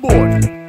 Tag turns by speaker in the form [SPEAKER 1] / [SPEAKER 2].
[SPEAKER 1] board.